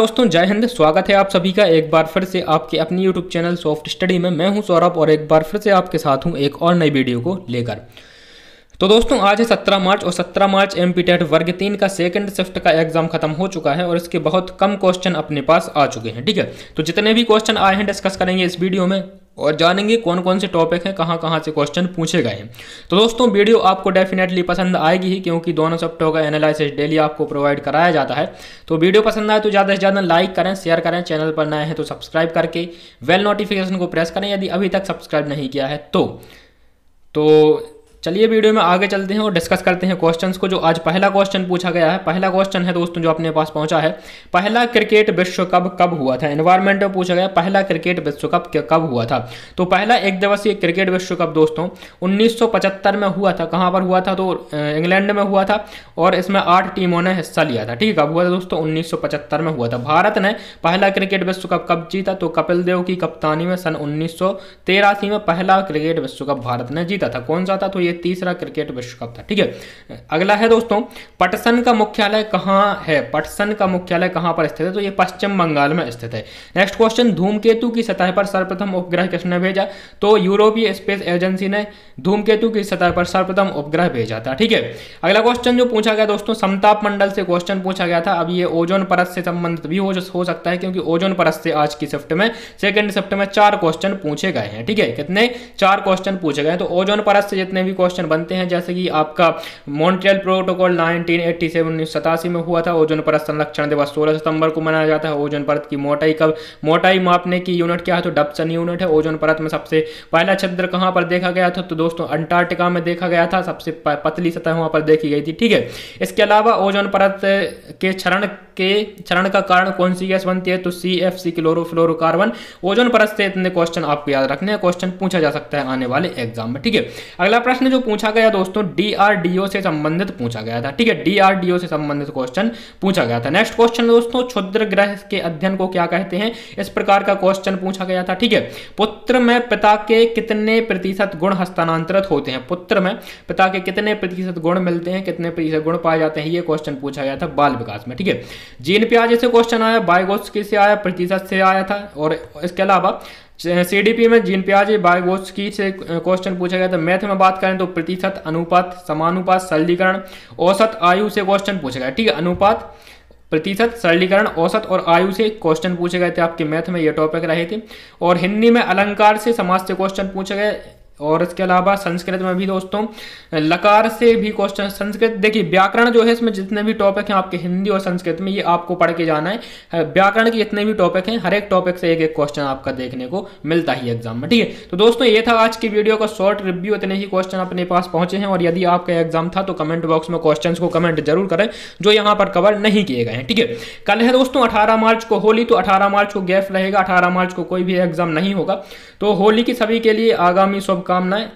दोस्तों, जय हिंद, स्वागत है आप सभी का एक बार फिर से आपके अपनी यूट्यूब चैनल सॉफ्ट स्टडी में। मैं हूँ सौरभ और एक बार फिर से आपके साथ हूँ एक और नई वीडियो को लेकर। तो दोस्तों, आज है 17 मार्च और 17 मार्च एम पी वर्ग तीन का सेकंड शिफ्ट का एग्ज़ाम खत्म हो चुका है और इसके बहुत कम क्वेश्चन अपने पास आ चुके हैं, ठीक है? तो जितने भी क्वेश्चन आए हैं डिस्कस करेंगे इस वीडियो में। और जानेंगे कौन कौन से टॉपिक हैं कहाँ कहाँ से क्वेश्चन पूछे गए हैं। तो दोस्तों, वीडियो आपको डेफिनेटली पसंद आएगी ही, क्योंकि दोनों सप्टों का एनालिसिस डेली आपको प्रोवाइड कराया जाता है। तो वीडियो पसंद आए तो ज़्यादा से ज़्यादा लाइक करें शेयर करें चैनल पर नए हैं तो सब्सक्राइब करके वेल नोटिफिकेशन को प्रेस करें, यदि अभी तक सब्सक्राइब नहीं किया है तो। तो चलिए वीडियो में आगे चलते हैं और डिस्कस करते हैं क्वेश्चंस को, जो आज पहला क्वेश्चन पूछा गया है। पहला क्वेश्चन है दोस्तों, जो अपने पास पहुँचा है। पहला क्रिकेट विश्व कप कब हुआ था? एनवायरमेंट में पूछा गया, पहला क्रिकेट विश्व कप कब हुआ था? तो पहला एक दिवसीय क्रिकेट विश्व कप दोस्तों, उन्नीस सौ पचहत्तर में हुआ था। कहाँ पर हुआ था? तो इंग्लैंड में हुआ था और इसमें आठ टीमों ने हिस्सा लिया था। ठीक है कब हुआ था दोस्तों, उन्नीस सौ पचहत्तर में हुआ था। भारत ने पहला क्रिकेट विश्व कप कब जीता? तो कपिल देव की कप्तानी में सन उन्नीस में पहला क्रिकेट विश्व कप भारत ने जीता था। कौन सा था? तो ये तीसरा क्रिकेट विश्व कप था, ठीक है? अगला है दोस्तों, पटसन का मुख्यालय कहाँ है? पटसन का मुख्यालय कहाँ पर स्थित है? तो ये पश्चिम बंगाल में स्थित है। नेक्स्ट क्वेश्चन, धूमकेतु की सतह पर सर्वप्रथम उपग्रह किसने भेजा? तो यूरोपीय स्पेस एजेंसी ने धूमकेतु की सतह पर सर्वप्रथम उपग्रह भेजा था, ठीक है? अगला क्वेश्चन जो पूछा गया दोस्तों, समताप मंडल से क्वेश्चन पूछा गया था। अब ये ओजोन परत से संबंधित भी हो सकता है, क्योंकि ओजोन परत से आज की शिफ्ट में, सेकेंड शिफ्ट में चार क्वेश्चन पूछे गए हैं, ठीक है? कितने? चार क्वेश्चन पूछे गए तो ओजोन परत से जितने भी क्वेश्चन बनते हैं, जैसे कि आपका मॉन्ट्रियल प्रोटोकॉल 1987 उन्नीस में हुआ था, ओजोन परत संरक्षण दिवस 16 सितंबर को मनाया जाता है। ओजोन परत की मोटाई कब? मोटाई मापने की यूनिट क्या है? तो डबसन यूनिट है। ओजोन परत में सबसे पहला छिद्र कहाँ पर देखा गया था? तो दोस्तों, अंटार्कटिका में देखा गया था। सबसे पतली सतह वहाँ पर देखी गई थी। ठीक है। इसके अलावा ओजोन परत के क्षरण के क्षरण का कारण कौन सी गैस बनती है? तो C F C chlorofluorocarbon ozone परत से इतने क्वेश्चन आपको याद रखने हैं। क्वेश्चन पूछा जा सकता है आने वाले एग्ज़ाम में, ठीक है? अगला प्रश्न जो पूछा गया दोस्तों डीआरडीओ से संबंधित पूछा गया था, ठीक है? डीआरडीओ से संबंधित क्वेश्चन पूछा गया था। नेक्स्ट क्वेश्चन दोस्तों, क्षुद्र ग्रह के अध्ययन को क्या कहते हैं? इस प्रकार का क्वेश्चन पूछा गया था, ठीक है? पुत्र में पिता के कितने प्रतिशत गुण हस्तांतरित होते हैं? पुत्र में पिता के कितने प्रतिशत गुण मिलते हैं? कितने प्रतिशत गुण पाए जाते हैं? ये क्वेश्चन पूछा गया था बाल विकास में, ठीक है? जीन प्याज से क्वेश्चन आया, बायोगोस से आया, प्रतिशत से आया था, और इसके अलावा सीडीपी में जीन प्याज बायोगोस्की से क्वेश्चन पूछा गया था। मैथ में बात करें तो प्रतिशत, अनुपात, समानुपात, सरलीकरण, औसत, आयु से क्वेश्चन पूछा गया। ठीक है, अनुपात, प्रतिशत, सरलीकरण, औसत और आयु से क्वेश्चन पूछे गए थे आपके मैथ में, ये टॉपिक रहे थे। और हिंदी में अलंकार से समाज से क्वेश्चन पूछे गए और इसके अलावा संस्कृत में भी दोस्तों, लकार से भी क्वेश्चन संस्कृत, देखिए, व्याकरण जो है इसमें जितने भी टॉपिक हैं आपके हिंदी और संस्कृत में, ये आपको पढ़ के जाना है। व्याकरण के जितने भी टॉपिक हैं, हर एक टॉपिक से एक एक क्वेश्चन आपका देखने को मिलता ही एग्ज़ाम में, ठीक है? तो दोस्तों, ये था आज की वीडियो का शॉर्ट रिव्यू इतने ही क्वेश्चन अपने पास पहुँचे हैं और यदि आपका एग्ज़ाम था तो कमेंट बॉक्स में क्वेश्चन को कमेंट ज़रूर करें, जो यहाँ पर कवर नहीं किए गए हैं, ठीक है? कल है दोस्तों अठारह मार्च को होली तो अठारह मार्च को गैप रहेगा, अठारह मार्च को कोई भी एग्ज़ाम नहीं होगा। तो होली की सभी के लिए आगामी शुभकामनाएँ।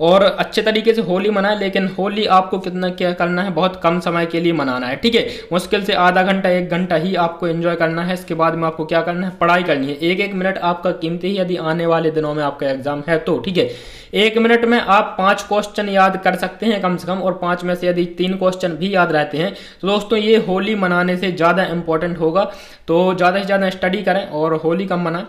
और अच्छे तरीके से होली मनाए, लेकिन होली आपको कितना क्या करना है, बहुत कम समय के लिए मनाना है, ठीक है? मुश्किल से आधा घंटा, एक घंटा ही आपको एंजॉय करना है। इसके बाद में आपको क्या करना है? पढ़ाई करनी है। एक एक मिनट आपका कीमती ही, यदि आने वाले दिनों में आपका एग्ज़ाम है तो ठीक है? एक मिनट में आप पाँच क्वेश्चन याद कर सकते हैं कम से कम, और पाँच में से यदि तीन क्वेश्चन भी याद रहते हैं तो दोस्तों ये होली मनाने से ज़्यादा इंपॉर्टेंट होगा। तो ज़्यादा से ज़्यादा स्टडी करें और होली कम मनाएँ।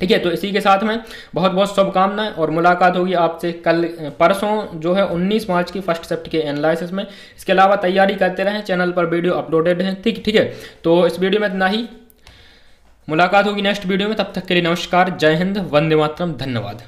ठीक है तो इसी के साथ में बहुत बहुत शुभकामनाएँ और मुलाकात होगी आपसे कल परसों जो है 19 मार्च की फ़र्स्ट सेप्ट के एनालिसिस में। इसके अलावा तैयारी करते रहें, चैनल पर वीडियो अपलोडेड है, ठीक ठीक है? तो इस वीडियो में इतना ही। मुलाकात होगी नेक्स्ट वीडियो में, तब तक के लिए नमस्कार, जय हिंद, वंदे मातरम, धन्यवाद।